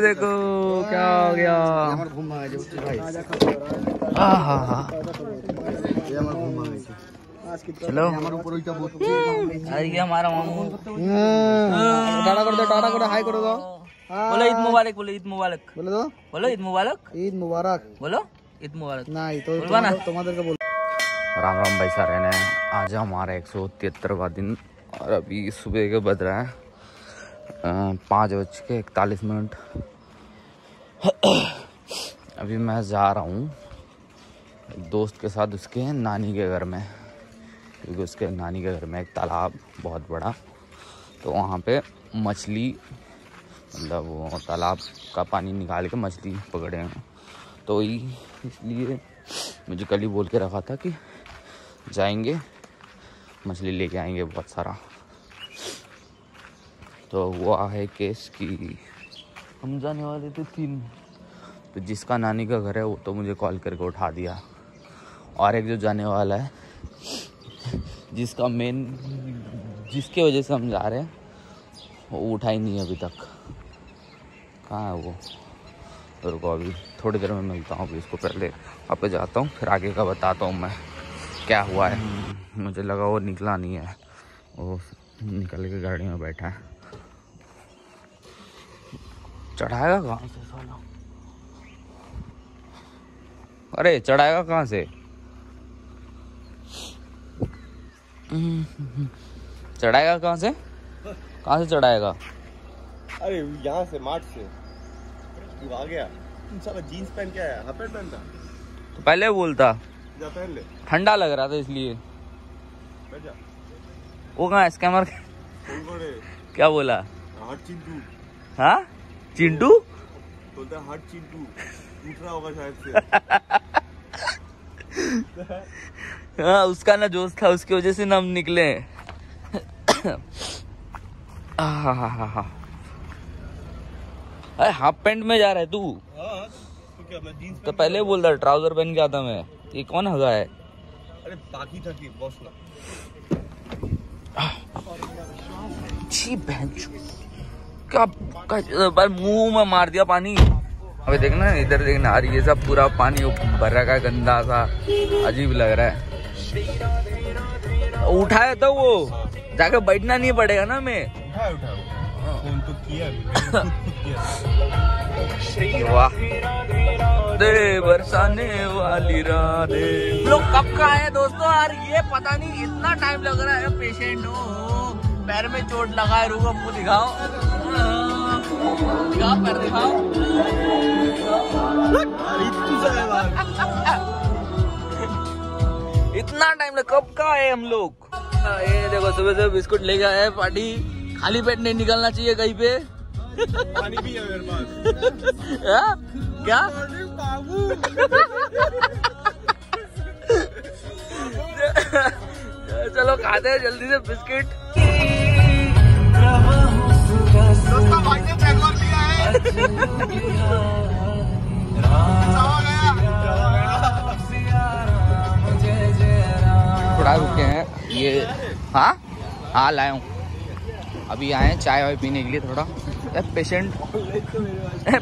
देखो, क्या हो गया? चलो। हमारा मामू। टाटा कर दो टाटा कर दो हाई करो दो बोलो, ईद मुबारक, बोलो, ईद मुबारक। बोलो दो बोलो ईद मुबारक। ईद मुबारक बोलो, ईद मुबारक। नहीं तो बोलवा ना तुम्हारे बोलो राम राम भाई सारे ने, आज हमारा एक सौ तिहत्तरवा दिन और अभी सुबह के बज रहा है। पाँच बज के इकतालीस मिनट। अभी मैं जा रहा हूँ दोस्त के साथ उसके नानी के घर में, क्योंकि उसके नानी के घर में एक तालाब बहुत बड़ा तो वहाँ पे मछली मतलब वो तालाब का पानी निकाल के मछली पकड़े हैं। तो वही इसलिए मुझे कल ही बोल के रखा था कि जाएँगे, मछली लेके आएँगे बहुत सारा। तो वो है केस कि। हम जाने वाले थे तीन। तो जिसका नानी का घर है वो तो मुझे कॉल करके उठा दिया। और एक जो जाने वाला है जिसका मेन जिसके वजह से हम जा रहे हैं वो उठा ही नहीं है अभी तक। कहाँ है वो? तो रुको अभी थोड़ी देर में मिलता हूँ अभी इसको पहले। आप जाता हूँ फिर आगे का बताता हूँ मैं क्या हुआ है। मुझे लगा वो निकला नहीं है। वो निकल के गाड़ी में बैठा है। चढ़ाएगा कहाँ से? साला अरे चढ़ाएगा कहाँ से? चढ़ाएगा कहाँ से? कहाँ से चढ़ाएगा? अरे यहाँ से मार्ट से। तू आ गया। साला जीन्स पहन के आया। हाफ़ पैंट पहनता? तो पहले बोलता जा पहन ले। ठंडा लग रहा था इसलिए। बैठ जा। वो कहाँ स्कैमर? क्या बोला? हाँ? चिंटू? बोलता हट चिंटू। टूट रहा होगा शायद से। हाँ उसका ना जोश था उसकी वजह से ना हम निकले आहाहाहा। अरे हाफ़ पैंट में जा रहा है तू। हाँ तो मैं जीन्स तो पहले बोल रहा ट्राउज़र पहन के आता मैं। ये कौन हगा है? अरे बाकी था कि बॉस ना। छी बहन। क्या मुँह में मार दिया पानी। अबे देखना इधर देखना अरे ये सब पूरा पानी भर रखा है गंदा सा अजीब लग रहा है। उठाया तो वो। जाके बैठना नहीं पड़ेगा ना मैं फ़ोन तो किया वाह। दे बरसाने वाली राधे लोग कब का है दोस्तों? यार ये पता नहीं इतना टाइम लग रहा है पेशेंट हो। पैर में चोट लगा है रुको मुँह दिखाओ। दिखाओ पैर दिखाओ। इतना टाइम लग कब का है हम लोग? ये देखो सुबह सुबह बिस्कुट लेके आए हैं पार्टी। खाली पेट नहीं निकलना चाहिए कहीं पे। पानी भी है मेरे पास। हाँ? क्या? चलो खाते हैं जल्दी से बिस्किट। थोड़ा रुके हैं। ये हाँ? हाँ लाया हूँ। अभी आए हैं चाय वाय पीने के लिए थोड़ा। पेशेंट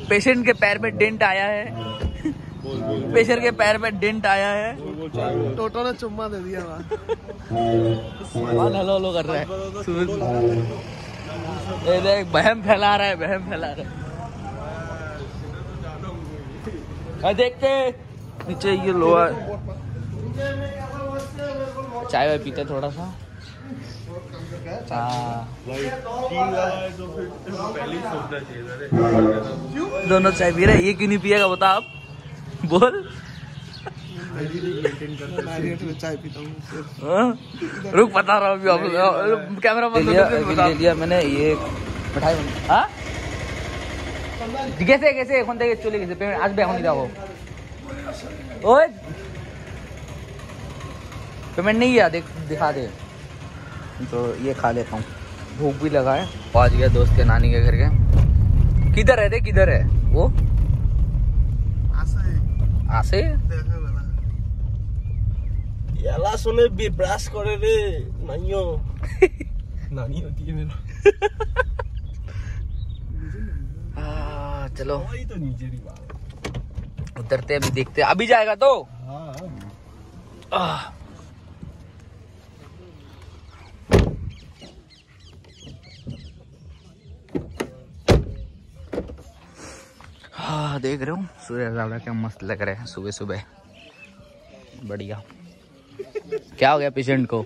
पेशेंट के पैर में डेंट आया है। पेशेंट के पैर में डेंट आया है। टोटो ने चुम्मा दे दिया हेलो हेलो कर रहा है। देख बहम फैला रहा है बहम फैला रहा है अरे देखते नीचे ये लोहा। चाय वाय पीते थोड़ा सा। हाँ। है ही दोनों चाय पी रहे ये क्यों नहीं पिएगा बता आप बोल। चाय पीता हूँ। हाँ? रुक बता रहा हूँ कैमरा बंद मैंने। ये मिठाई हाँ? कैसे कैसे এখন থেকে চলে গেছে পেমেন্ট আসবে এখনই দেখো ओए पेमेंट नहीं किया देख दिखा दे तो ये खा लेता हूँ भूख भी लगा है पहुंच गया दोस्त के नानी के घर के किधर है रे किधर है वो आसे এলা শুনে ব্রাশ করে রে নানিও নানি হতি है मेरा चलो। तो नीचे उतरते अभी देखते अभी जाएगा तो? हाँ, देख रहे हो? सूर्य क्या मस्त लग रहे हैं सुबह सुबह बढ़िया। क्या हो गया पेशेंट को?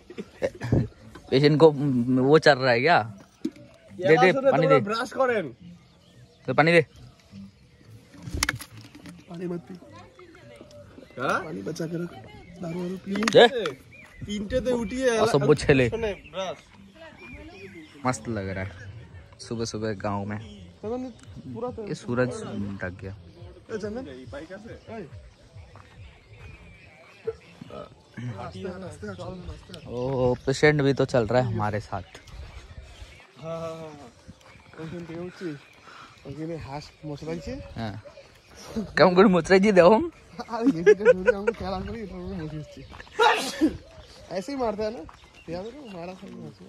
पेशेंट को वो चल रहा है क्या? दे दे पानी दे। तो पानी दे। पानी मत पी। हाँ? पानी बचा कर दारू वारू पी। तीनटे तो उठी है सब वो मस्त लग रहा है। सुबह सुबह गाँव में। तो- ये सूरज ढक गया। ओ पेशेंट भी तो चल रहा है हमारे साथ। हाँ हाँ हाँ हाँ। हाँ हाँ हाँ हाँ हाँ। কেমন করে মুচড়াই দিয়ে দেও আর এদিকে ধরে আমাকে খেলা করে এটা আমরা বসে এসছি ऐसे ही मारता है ना याद है ना मारा था ना ऐसे।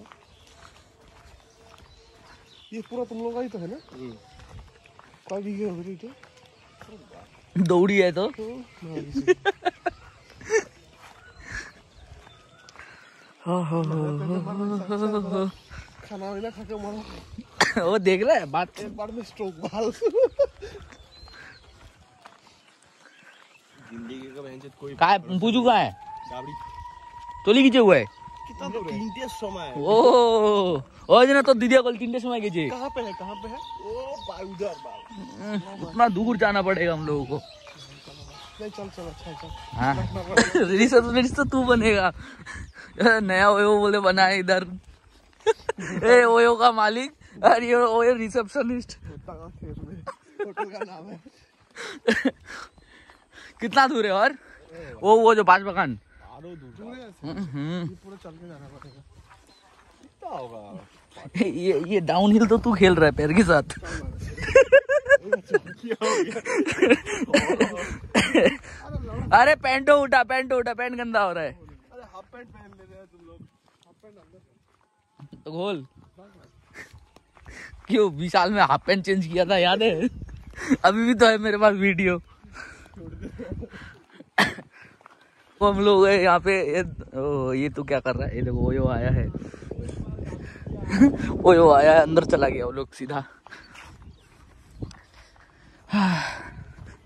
ये पूरा तुम लोग का ही तो है ना कई बीघे हो गई तो दौड़ी है तो तो हाँ, इसी। खाना वाना खा के मरो वो देख रहा है बात एक बार में स्ट्रोक बाल জিন্দেগি का ভেঞ্চেত कोई का है पूछू का है গাবড়ি চলে গেছে ওয়ে कितना दूर है তিনটের সময় ও ওই জন্য তোর দিদি कल तीन समय गए कहाँ पे है कहाँ पे है ও বাই उधर बाल उतना दूर जाना पड़ेगा हम लोगों को नहीं चल चल अच्छा चल हाँ रिसेप्शनिस्ट तो तू बनेगा नया ओयो बोले बना है इधर ए ओयो का मालिक और ये ओयो रिसेप्शनिस्ट होता का फेस में होटल का नाम है कितना दूर है और? वो वो जो बाज मकान। हम्म, हम्म। ये ये डाउन हिल तो तू खेल रहा है पैर के साथ। अरे पैंटो उठा पैंटो उठा पैंट गंदा हो रहा है। अरे हाफ़ पहन ले रहे तुम लोग। हाफ़ तो क्यों विशाल में हाफ़ पैंट चेंज किया था याद है? अभी भी तो है मेरे पास वीडियो हम लोग है यहाँ पे ये, ओ, ये तो क्या कर रहा है? ये देखो ओयो आया है। ओयो आया है अंदर चला गया वो लोग सीधा।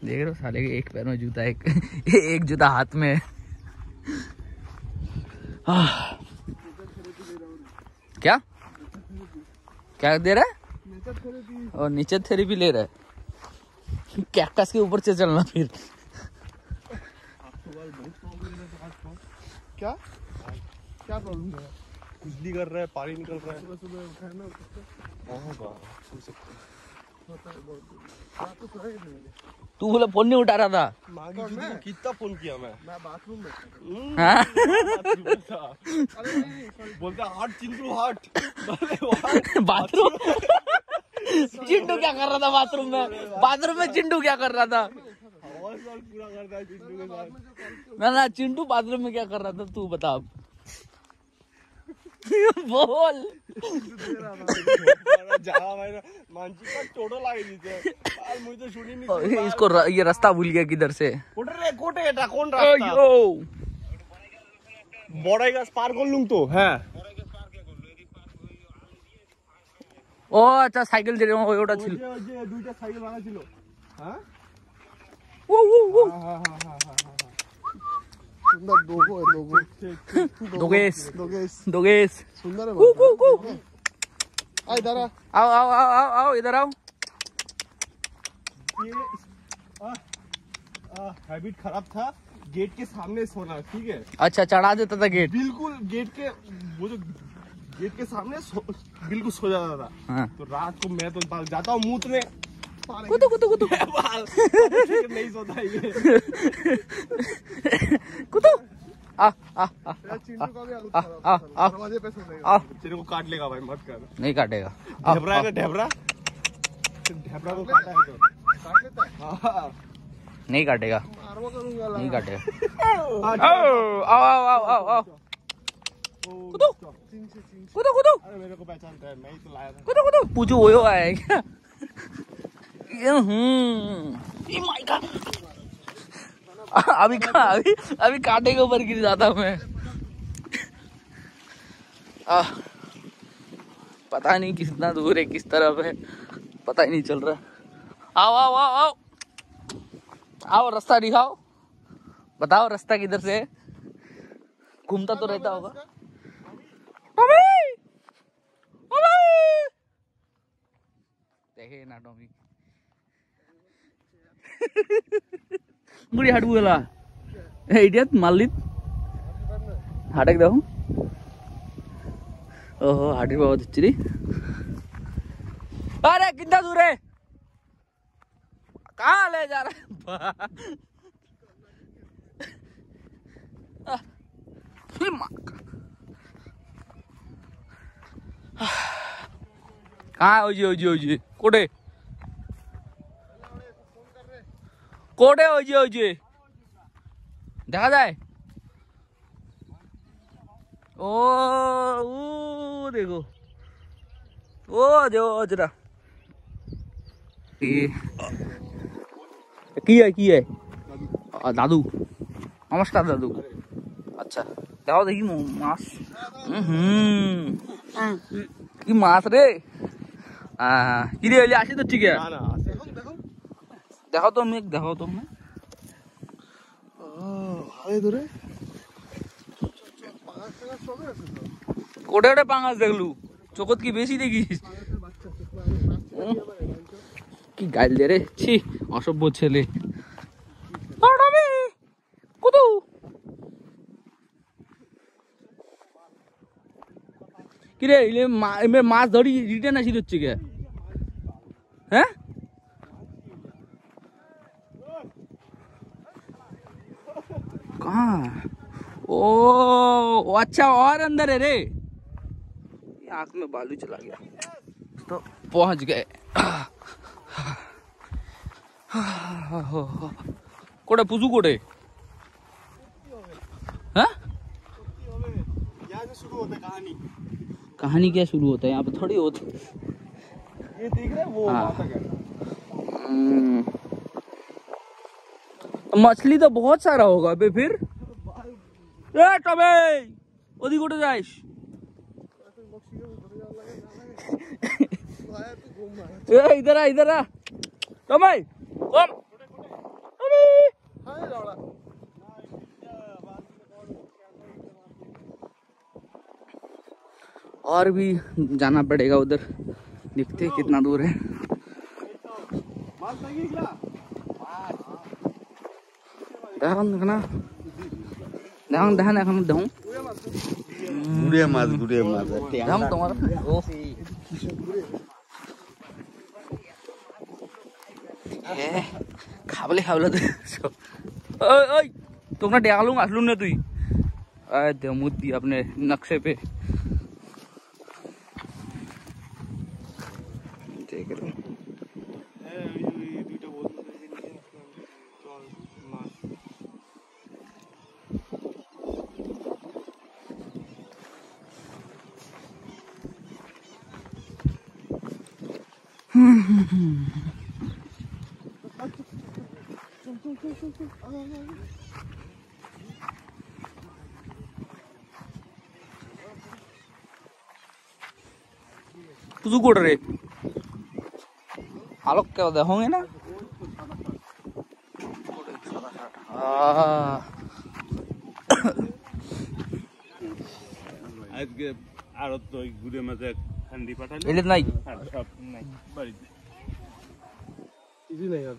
देख रहे हो साले के एक पैर में जूता एक एक जूता हाथ में है। क्या? क्या दे रहा है? और नीचे थेरेपी ले रहा है। कैक्टस के ऊपर से चलना फिर। क्या? क्या प्रॉब्लम है खुजली कर रहा है पानी निकल रहा है। सुबह सुबह उठा है ना हाँ है ही मैंने। तू बोला फ़ोन नहीं उठा रहा था? कितना फ़ोन किया मैं? मैं बाथरूम में। हम्म, हाँ? बोलता heart Chintu heart. Bathroom? Chintu क्या कर रहा था बाथरूम में? बाथरूम में चिंटू क्या कर रहा था? हवा साल पूरा करता है चिंटू के साथ ना ना चिंटू बाथरूम में क्या कर रहा था तू बता अब बोल मारा जा मैंने मानसी का चोटो लागे दीते यार मुझे तो सुनी नहीं इसको र, ये रास्ता भूल गया किधर से কোটে রে কোটে এটা কোন রাস্তা ओयो বড়াই গাছ পার করলুম তো হ্যাঁ ও আচ্ছা সাইকেল যে ওটা ছিল ওই যে- ওই যে দুইটা সাইকেল ভাঙা ছিল হ্যাঁ वो वो वो सुंदर है सुंदर है आ इधर आओ आओ आओ आओ आओ इधर आओ ये हैबिट खराब था गेट के सामने सोना ठीक है अच्छा चढ़ा देता था गेट बिल्कुल गेट के वो जो गेट के सामने बिल्कुल सो जाता था हाँ। तो रात को मैं तो जाता हूँ मूत में कुतु कुतु बाल। नहीं सोता ये कुतु। आ आ आ तेरा चिंटू का भी आदत आ, आ, आ। आ। तेरे को काट लेगा भाई मत कर। नहीं काटेगा। आ, ढेबरा है ना ढेबरा। ढेबरा को काटा है तो। काट लेता है? हाँ। नहीं काटेगा। मारवा करूँगा नहीं लगा काटेगा आओ आओ आओ आओ आओ। आओ कुतु। चिंच से चिंच कुतु कुतु। अरे मेरे को पहचानता है मैं ही तो लाया था। कुतु कुतु। पूछो वो आया है क्या हम्म, ये my God. अभी कहा अभी अभी कांटे के ऊपर गिर जाता मैं। आह, पता नहीं कितना दूर है किस तरफ़ है। पता ही नहीं चल रहा। आओ आओ आओ आओ। आओ रास्ता दिखाओ। बताओ रास्ता किधर से घूमता तो रहता होगा। देखे ना टॉमी মুড়ি হাঁটবো গেলা এইটাত মাল্লিত হাটেক দেখো ओहो हाटी बाबा दिच्छी अरे कितना दूर है कहाँ ले जा रहा है आह, ये माँ का- आह, कहाँ है ओजी ओजी ओजी कोटे कोटे हो जी हो जी। देखा जाए। ओ ओ देखो ओ देखो अजरा की है की है? दादू। नमस्कार दादू। अच्छा देखो देखी मास। हम्म। हाँ। की मास रे? आ की रे आसी तो ठीक है। ना ना आसी দেখো তো মেঘ দেখো তো ধরে। কোটে কোটে পাঙাশ দেখলু। চোখত কি বেশি দেখিস? কি গাইল দে রে। ছি অসভ্য ছেলে। কত কি রে ইলে মা- এমে মাছ ধরি রিটার্ন আসি হচ্ছে কে? হ্যাঁ? अच्छा और अंदर है रे। आँख में बालू चला गया। तो पहुँच गए। कोड़े पुजू कोड़े? कहानी कहानी क्या शुरू होता है? यहाँ पे थोड़ी होती। ये दिख रहा वो हाँ। हम्म। मछली तो बहुत सारा होगा बे फिर। ए टबे ওদি কোটে যাইস ए इधर आ इधर आ टमे कम टमे হ্যাঁ যাওয়া और भी जाना पड़ेगा उधर देखते हैं कितना दूर है দেখান দেখানা দেখান দেখান এখন দেখুন মাছ মাছ। দাম তোমার। খাবলে খাবলে ওই তোমরা ডেকালুং আসলুম না তুই? আয় আপনি নকশে পে তুই কোট রে আলোক কেউ দেখে না আজকে আরও তো ঘুরে মাঝে হান্ডি পাঠালে নাই সব নাই বাড়িতে নাই আর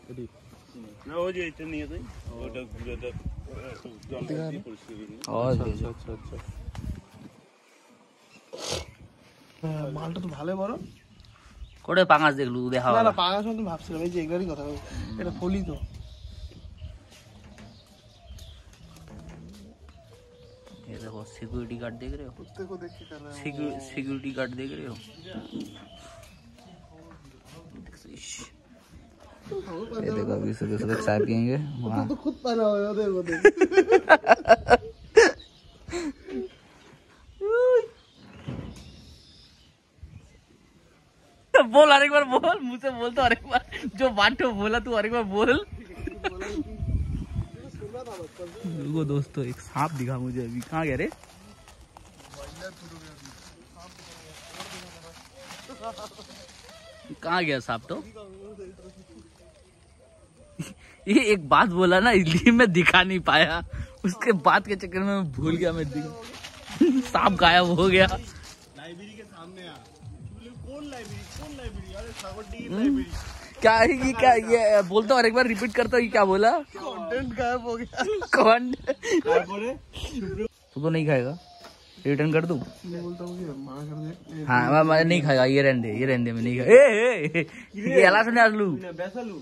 না ওই যে এটা নিয়ে যাই ওটা ঘুরে দেখ একটু জল দিয়ে পরিষ্কার করে নিই। আচ্ছা আচ্ছা হ্যাঁ মালটা তো ভালো বড় কোটে পাঙাশ দেখলু দেখা না না পাঙাশ মতো ভাবছিলাম এই যে এগুলোরই কথা এটা ফলি তো ये देखो सिक्योरिटी गार्ड देख रहे हो कुत्ते को देख के कर रहे सिक्योरिटी गार्ड देख रहे हो ये देखो अभी सुबह सुबह चाय पियेंगे वहाँ। तो खुद पहना हुआ है देखो देख। बोल अरे एक बार बोल मुझसे बोल तो अरे एक बार। जो बाटो बोला तू और एक बार बोल। दोस्तों एक सांप दिखा मुझे अभी। कहाँ गया रे? कहाँ गया सांप तो? ये एक बात बोला ना इसलिए मैं दिखा नहीं पाया। उसके बाद के चक्कर में मैं भूल गया मैं दिख सांप गायब हो गया। लाइब्रेरी के सामने कौन लाइब्रेरी कौन लाइब्रेरी? अरे लाइब्रेरी। क्या है ये क्या ये? बोलता हूँ और एक बार रिपीट करता हूँ क्या बोला? कंटेंट गायब हो गया। तू तो नहीं खाएगा। रिटर्न कर दूँ। हूँ माँ हाँ नहीं खाएगा ये रहने दे ये रहने दे मैं नहीं खाएगा ए, ए, ए, ये अला सुने आजलू बैसलू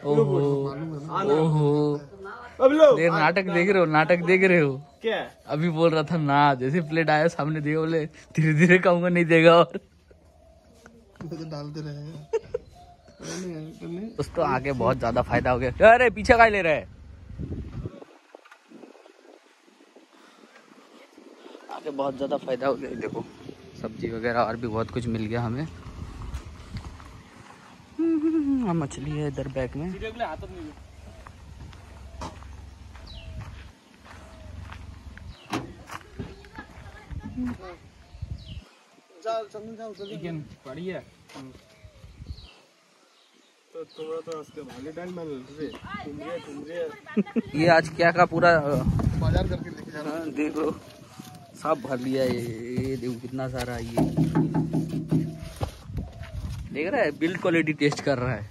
ओहो। ओहो। अब लो। देख नाटक देख रहे हो नाटक देख रहे हो। क्या? अभी बोल रहा था ना जैसे प्लेट आया सामने देखा बोले धीरे धीरे खाऊँगा नहीं देगा और। तो डालते रहेगा करने है, दोस्तों आगे बहुत ज़्यादा फ़ायदा हो गया। अरे पीछे का ले रहे हैं। आगे बहुत ज़्यादा फ़ायदा हो गया देखो। सब्ज़ी वगैरह और भी बहुत कुछ मिल गया हमें। हाँ मछली है इधर बैग में। ये आज क्या का पूरा बाज़ार करके हाँ, देख लो सब भर लिया ये देखो कितना सारा ये। देख रहा है बिल्ड क्वालिटी टेस्ट कर रहा है।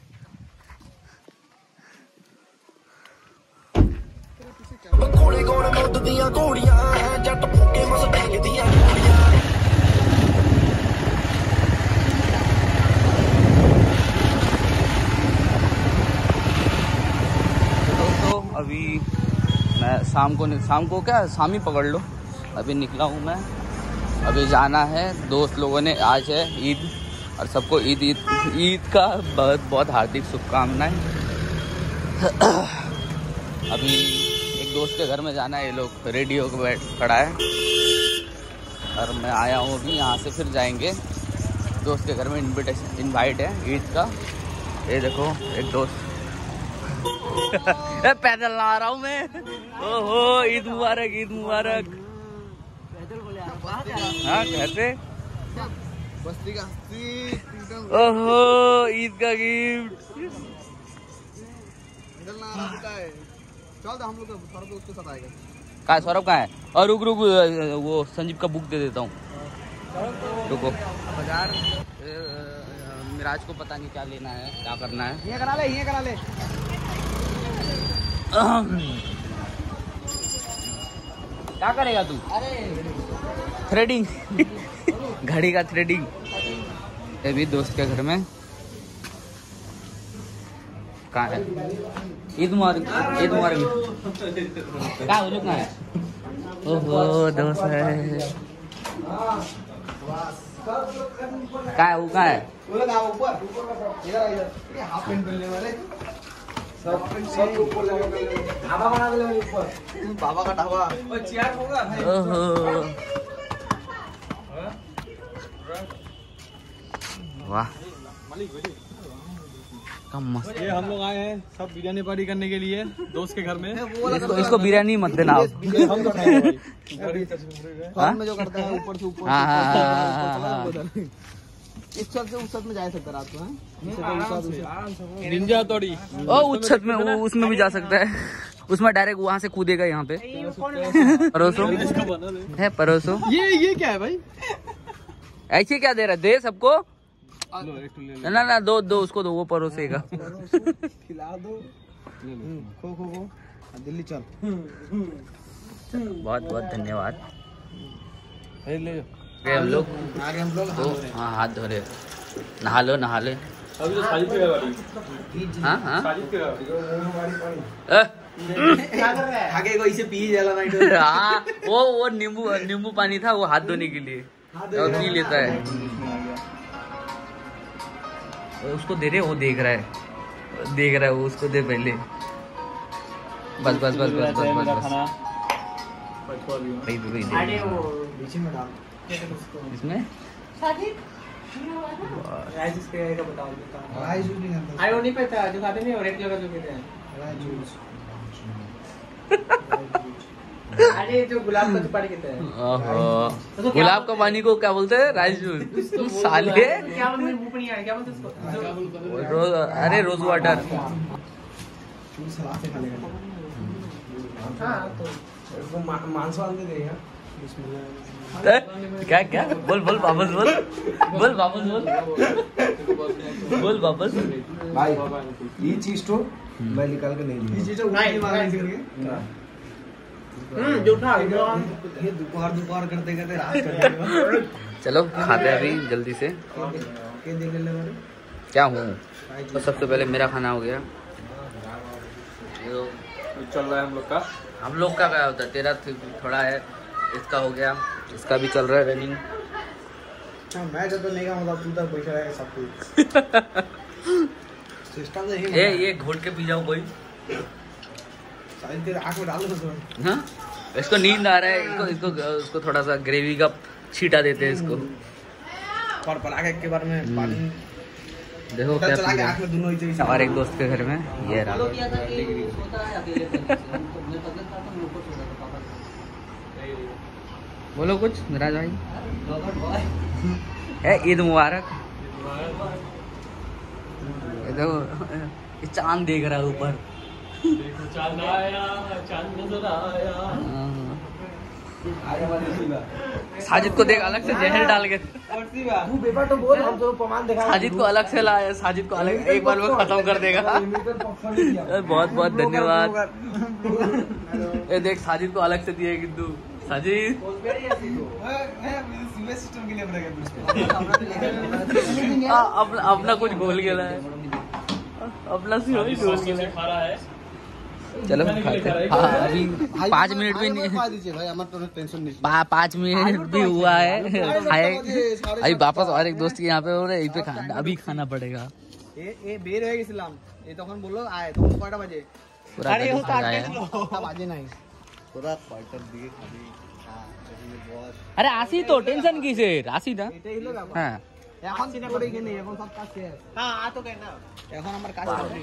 अभी मैं शाम को शाम को क्या, शाम ही पकड़ लो। अभी निकला हूँ मैं। अभी जाना है, दोस्त लोगों ने, आज है ईद। और सबको ईद ईद ईद का बहुत बहुत हार्दिक शुभकामनाएँ। अभी एक दोस्त के घर में जाना है ये लोग रेडी होकर बैठ खड़ा है। और मैं आया हूँ अभी यहाँ से फिर जाएँगे। दोस्त के घर में इनविटेशन इनवाइट है ईद का। ये देखो एक दोस्त। पैदल ना आ रहा हूँ मैं। ओहो ईद मुबारक ईद मुबारक। पैदल हाँ? कैसे बस्ती का ओहो ईद का गिफ्ट। है। चल तो हम लोग का सारा दोस्त साथ आएगा। कहाँ है? सौरभ कहाँ है? और रुक रुक वो संजीव का बुक दे देता हूँ। रुको। बाज़ार। मिराज को पता नहीं क्या लेना है क्या करना है। ये करा ले ये करा ले। क्या करेगा तू? अरे। थ्रेडिंग। घड़ी का थ्रेडिंग ये भी दोस्त के घर में। कहाँ है? ईद मुबारक ईद मुबारक। क्या बोलू कहाँ है? ओहो दोस्त है। कहाँ है वो कहाँ है? बोला ना ऊपर इधर इधर ये हाफ़ पैंट पहनने वाले सब सब ऊपर लगा बना बाबा का ढाबा। ओहो। वाह। ये हम लोग आए हैं सब बिरयानी पार्टी करने के लिए दोस्त के घर में। इसको इसको बिरयानी मत देना। आप हम तो खाएँगे भाई। हाँ? में जो करता है ऊपर ऊपर हाँ, हाँ, हाँ, हाँ, हाँ। इस उस छत में जा सकता रात को हैं? निंजा तोड़ी। ओ उस में वो उसमें भी जा सकता है। उसमें डायरेक्ट वहाँ से कूदेगा यहाँ पे। परोसो। है परोसो। ये ये क्या है भाई? ऐसे क्या दे रहा है? दे सबको। ना ना दो दो उसको दो वो परोसेगा। खिला दो। खो खो खो। हाँ, दिल्ली चल। बहुत बहुत धन्यवाद। ले हम लोग हम लोग। तो हाँ हाथ धो रहे। नहा लो नहा ले। अभी तो हाँ। हाँ साजिद के गाड़ी ए, आगे को इसे पी जाला हाँ वो वो नींबू नींबू पानी था वो हाथ धोने के लिए। और पी लेता है। उसको दे रहे वो देख रहा है। देख रहा है वो उसको दे पहले। बस बस बस बस बस बस बस। दे, वही दे। बीच में डाल। इसमें? राइस इसके का बताओ बताओ राइस यूज़ नहीं करता अरे वो नहीं पता जो खाते नहीं रेड कलर का जो कहते हैं राइस अरे गुलाब का हैं। ओहो। गुलाब का पानी को क्या बोलते हैं? Rice juice. तुम साले। हैं। हैं? अरे रोज वाटर। तू सलाद से खा लेगा। हाँ तो। क्या क्या? बोल बोल वापस बोल। बोल वापस बोल। बोल वापस। भाई ये चीज़ तो मैं निकाल के नहीं ये चीज़ तो नहीं, हम्म जूठा ये दोपहर दोपहर करते करते रात चलो खाते हैं अभी जल्दी से। क्या हूँ? तो सबसे पहले मेरा खाना हो गया। चल रहा है हम लोग का। हम लोग का क्या होता है? तेरा थोड़ा है इसका हो गया। इसका भी चल रहा है रनिंग हाँ, मैं तो नहीं का मतलब तू तक बैठा रहेगा सब कुछ। सिस्टम तो ए ये घोट के पी जाओ कोई शायद तेरे आँख में डाल दो तो हाँ? इसको नींद आ रहा है इसको इसको उसको थोड़ा सा ग्रेवी का छीटा देते हैं इसको। पर पर आगे के बारे में पानी देखो क्या चला के रहा आँख में दोनों ही हमारे एक दोस्त के घर में ये रहा। बोलो कुछ मिराज भाई। है ईद मुबारक। ये देखो ये चाँद देख रहा है ऊपर। चाँद आया चाँद नज़र आया हाँ। साजिद को देख अलग से जहर डाल के। तू बेटा तो बोल हम तो प्रमाण दिखा साजिद को अलग से लाया साजिद को अलग एक बार वो खत्म कर देगा। बहुत बहुत धन्यवाद। ये देख साजिद को अलग से दिए किंतु। साजिद। सिस्टम के लिए बनेगा आ, अपना अपना कुछ घोल गेला है। अपना सिर्फ़ ही। घोल खा रहा है। चलो खाते हैं। हाँ अभी पाँच मिनट भी नहीं दीजिए भाई हमारे तो टेंशन नहीं पा, पाँच मिनट भी हुआ है खाए अभी वापस और एक दोस्त के यहाँ पे हो रहे यहीं पे खाना अभी खाना पड़ेगा ए ए বের হয়ে গেছিলাম এই তখন বললো আয় তখন কয়টা বাজে पूरा गली से आया তা বাজে নাই তোরা কয়টার দিকে খাবি খা এখানে বস अरे आसी तो टेंशन किसे आसी था এটাই হলো ব্যাপার हाँ এখন করে এখানে এখন সব কাজ শেষ हाँ आ तो कहना এখন আমার কাজ শেষ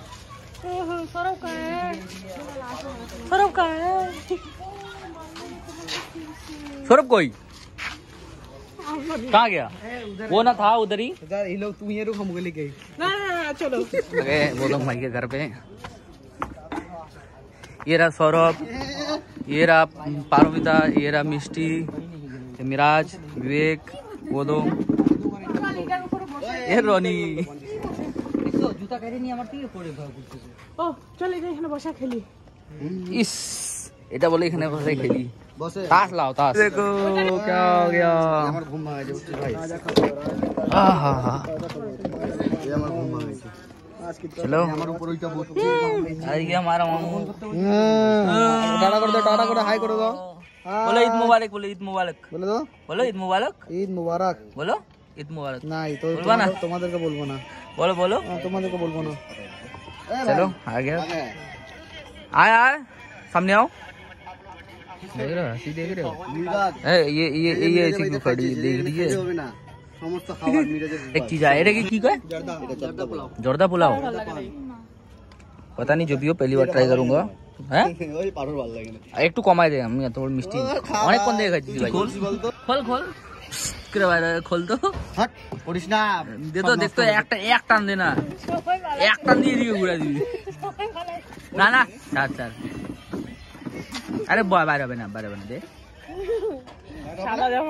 सौरभ कहाँ है? सौरभ कोई कहा गया? वो ना था उधर ही। ये लोग तू ये रुक हम गली गई ना ना चलो। वो लोग भाई के घर पे। ये रहा सौरभ ये रहा पार्विता ये रहा मिष्टी मिराज विवेक वो दो ये रोनी। जूता कह रही नहीं हमारे तो ও চল এই এখানে বসা খেলি इस এটা বলে এখানে বসে খেলি বসে ताश लाओ ताश देखो क्या हो गया আমার ঘুম ভাঙা যাবে ভাই आहा এই আমার ঘুম ভাঙা গেছে चलो আমার উপর ওইটা বসে आई गया हमारा मामू টাটা করে দাও টাটা করে হাই করে দাও बोलो ईद मुबारक बोलो ईद मुबारक বলে দাও बोलो ईद मुबारक ঈদ মুবারক बोलो ईद मुबारक নাই তো বলবা না? তোমাদের- তোমাদেরকে বলবো না बोलो बोलो হ্যাঁ, তোমাদেরকে বলবো না चलो आ गया आए आए सामने आओ देख रहे हो हंसी देख रहे हो ए, ये ये ये ये ऐसी क्यों खड़ी है? देख रही है না সমস্ত খাবার মিরাজের एक चीज आए रे की क्या जोरदार पुलाव पता नहीं जो भी हो पहली बार ट्राई करूंगा हैं ওই পারোর ভালো লাগে না একটু কমাই দে আমি এত বড় মিষ্টি অনেকক্ষণ দেখে খাচ্ছি ভাই খোল খোল সাবস্ক্রাইবার খোল তো। করিস না। দে তো দেখ তো একটা এক টান দে না। এক টান দিয়ে দিকে ঘুরে দিবি। না না ছাড় ছাড়। আরে বাইরে হবে না বাইরে হবে না দে।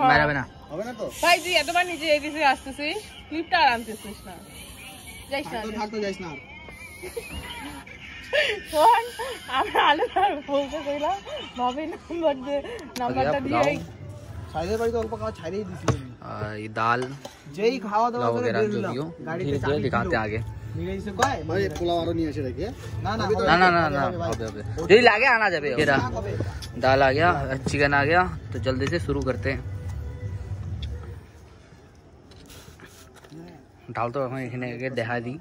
বাইরে হবে না। হবে না তো। ভাই তুই এতবার নিচে এদিকে আসতেছিস ক্লিপটা আর আনতেছিস না। যাইস না তো যাইস না শোন আমি আলু আর বলতে কইলাম নবীন নাম্বার নাম্বারটা দিয়ে दाल दाल आ गया चिकन आ गया तो जल्दी से शुरू करते हैं। ढाल तो हमें दी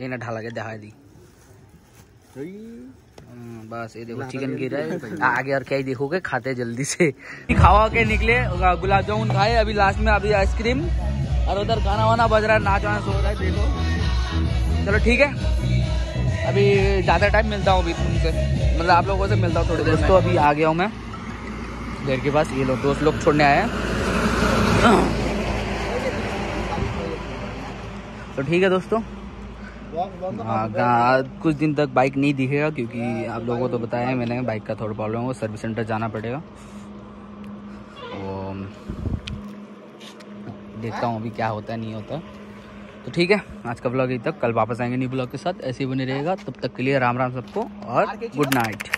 इन्हें ढाला के दहा दी। बस ये देखो चिकन गिर है। आगे और क्या ही देखोगे खाते जल्दी से। खावा के निकले गुलाब जामुन खाए अभी लास्ट में अभी आइसक्रीम और उधर गाना वाना बज रहा है नाच वाना सो रहा है देखो। चलो ठीक है। अभी ज़्यादा टाइम मिलता हूँ अभी तुमसे। मतलब आप लोगों से मिलता हूँ थोड़ी देर तो अभी आ गया हूँ मैं। देर के पास ये लोग दोस्त लोग छोड़ने आए हैं। तो ठीक है दोस्तों। हाँ कुछ दिन तक बाइक नहीं दिखेगा क्योंकि आप लोगों को तो बताया मैंने बाइक का थोड़ा प्रॉब्लम हो सर्विस सेंटर जाना पड़ेगा। वो देखता हूँ अभी क्या होता है नहीं होता तो ठीक है आज का ब्लॉग यही तक। कल वापस आएँगे न्यू ब्लॉग के साथ। ऐसे ही बने रहेगा तब तक के लिए राम राम सबको और गुड नाइट